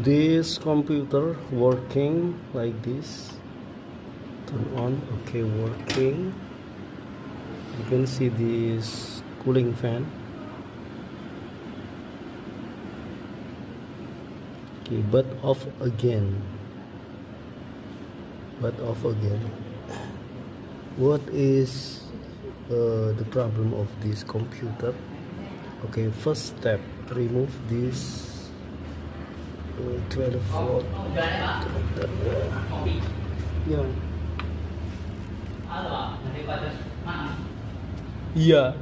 this computer working like this? Turn on. Okay working. You can see this cooling fan. Okay but off again. But off again. What is uh, the problem of this computer? Okay first step remove this 12 volt yeah.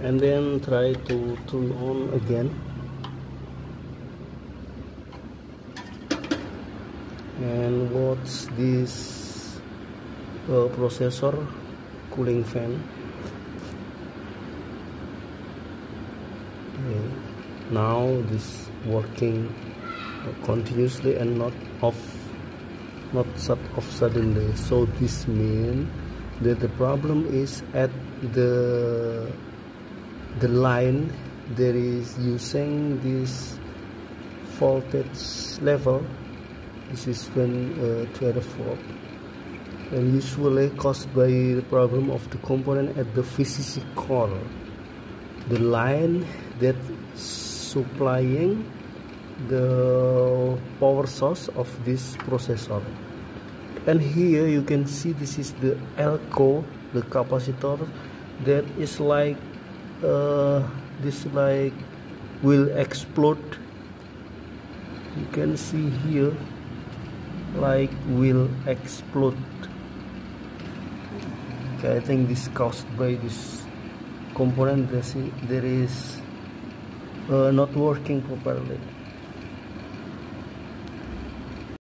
And then try to turn on again. And what's this uh, processor cooling fan. Okay. Now this working continuously and not off not shut off suddenly. So this means that the problem is at the the line there is using this voltage level. This is when uh, 12 volt and usually caused by the problem of the component at the VCC core the line that supplying the power source of this processor. And here you can see this is the elco the capacitor that is like uh, this like will explode. You can see here like will explode. Okay I think this caused by this component there is uh, not working properly